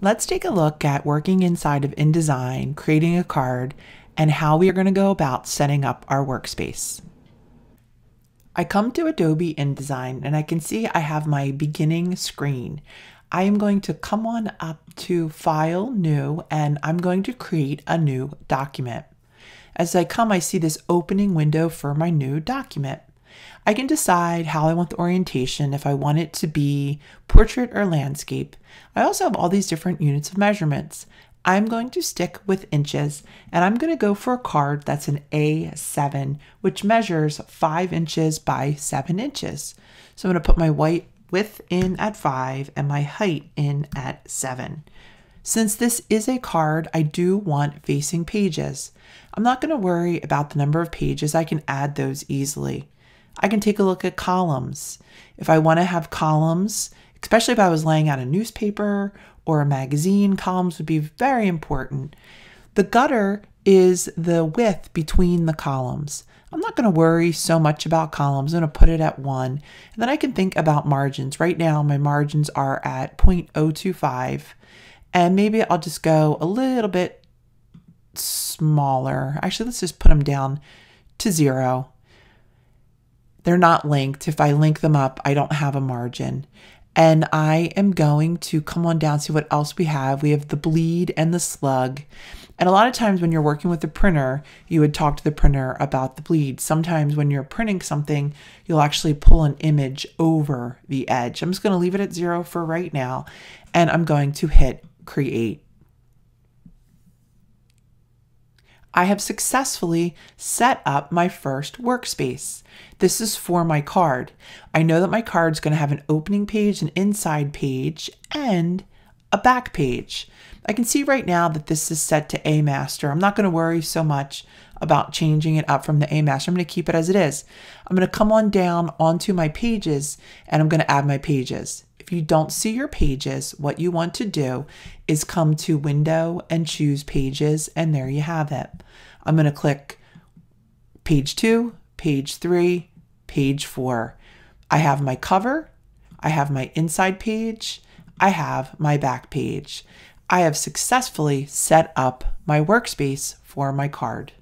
Let's take a look at working inside of InDesign, creating a card, and how we are going to go about setting up our workspace. I come to Adobe InDesign and I can see I have my beginning screen. I am going to come on up to File, New, and I'm going to create a new document. As I come, I see this opening window for my new document. I can decide how I want the orientation, if I want it to be portrait or landscape. I also have all these different units of measurements. I'm going to stick with inches and I'm going to go for a card that's an A7, which measures 5 inches by 7 inches. So I'm going to put my white width in at 5 and my height in at 7. Since this is a card, I do want facing pages. I'm not going to worry about the number of pages, I can add those easily. I can take a look at columns. If I want to have columns, especially if I was laying out a newspaper or a magazine, columns would be very important. The gutter is the width between the columns. I'm not going to worry so much about columns. I'm going to put it at one. And then I can think about margins. Right now, my margins are at 0.025. And maybe I'll just go a little bit smaller. Actually, let's just put them down to zero. They're not linked. If I link them up, I don't have a margin. And I am going to come on down, see what else we have. We have the bleed and the slug. And a lot of times when you're working with the printer, you would talk to the printer about the bleed. Sometimes when you're printing something, you'll actually pull an image over the edge. I'm just going to leave it at zero for right now. And I'm going to hit create. I have successfully set up my first workspace. This is for my card. I know that my card is going to have an opening page, an inside page, and a back page. I can see right now that this is set to A master. I'm not going to worry so much about changing it up from the A master. I'm going to keep it as it is. I'm going to come on down onto my pages and I'm going to add my pages. If you don't see your pages, what you want to do is come to window and choose pages and there you have it. I'm going to click page two, page three, page four. I have my cover, I have my inside page, I have my back page. I have successfully set up my workspace for my card.